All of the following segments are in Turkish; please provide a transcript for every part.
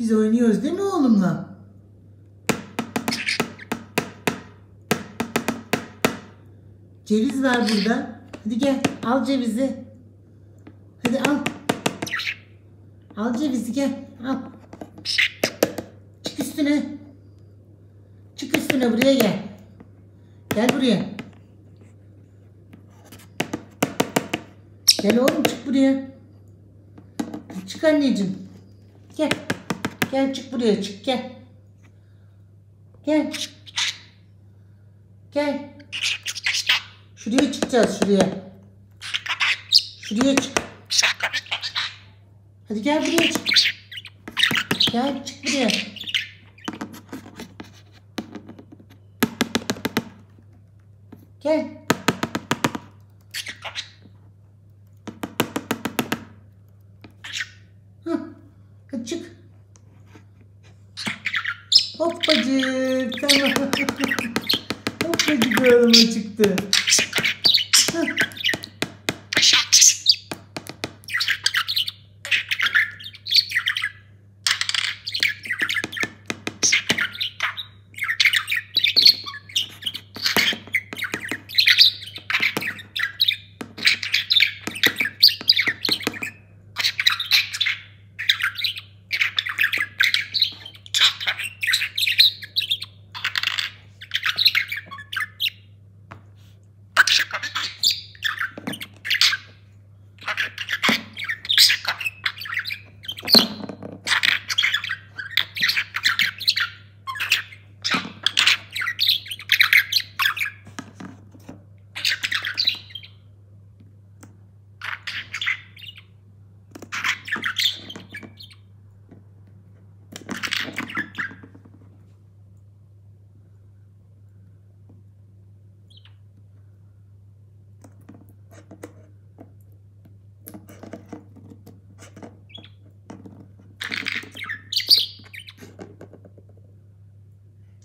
Biz oynuyoruz değil mi oğlumla? Ceviz var burada. Hadi gel al cevizi. Hadi al. Al cevizi gel. Al. Çık üstüne. Çık üstüne buraya gel. Gel buraya. Gel oğlum çık buraya. Çık anneciğim. Gel. Gel çık buraya çık gel. Gel. Gel. Şuraya çıkacağız şuraya. Şuraya çık. Hadi gel buraya çık. Gel çık buraya. Gel. Hadi çık. Hoppacık. Tamam. Hoppacık oğluma çıktı.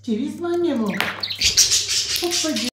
Ceviz mi annem o? Hoppacık.